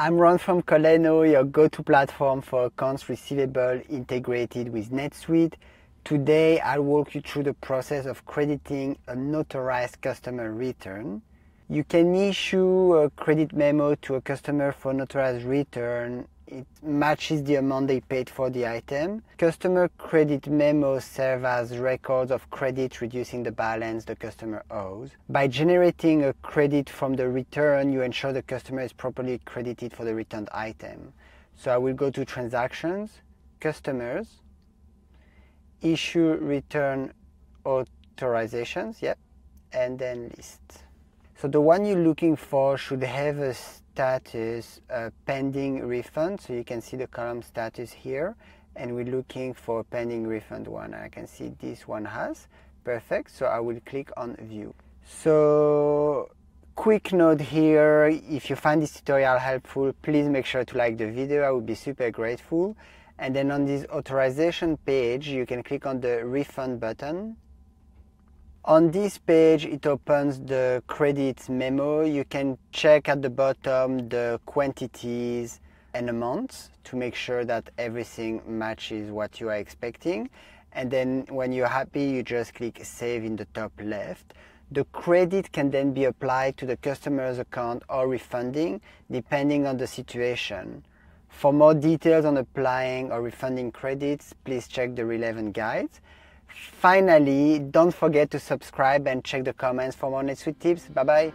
I'm Ron from Kolleno, your go-to platform for accounts receivable integrated with NetSuite. Today, I'll walk you through the process of crediting an authorized customer return. You can issue a credit memo to a customer for notarized return it matches the amount they paid for the item. Customer credit memos serve as records of credit reducing the balance the customer owes. By generating a credit from the return, you ensure the customer is properly credited for the returned item. So I will go to transactions, customers, issue return authorizations, yep, and then list. So the one you're looking for should have a status uh, pending refund. So you can see the column status here. And we're looking for pending refund one. I can see this one has. Perfect. So I will click on view. So quick note here, if you find this tutorial helpful, please make sure to like the video. I would be super grateful. And then on this authorization page, you can click on the refund button on this page, it opens the credit memo. You can check at the bottom the quantities and amounts to make sure that everything matches what you are expecting. And then when you're happy, you just click save in the top left. The credit can then be applied to the customer's account or refunding depending on the situation. For more details on applying or refunding credits, please check the relevant guides. Finally, don't forget to subscribe and check the comments for more NetSuite tips. Bye bye.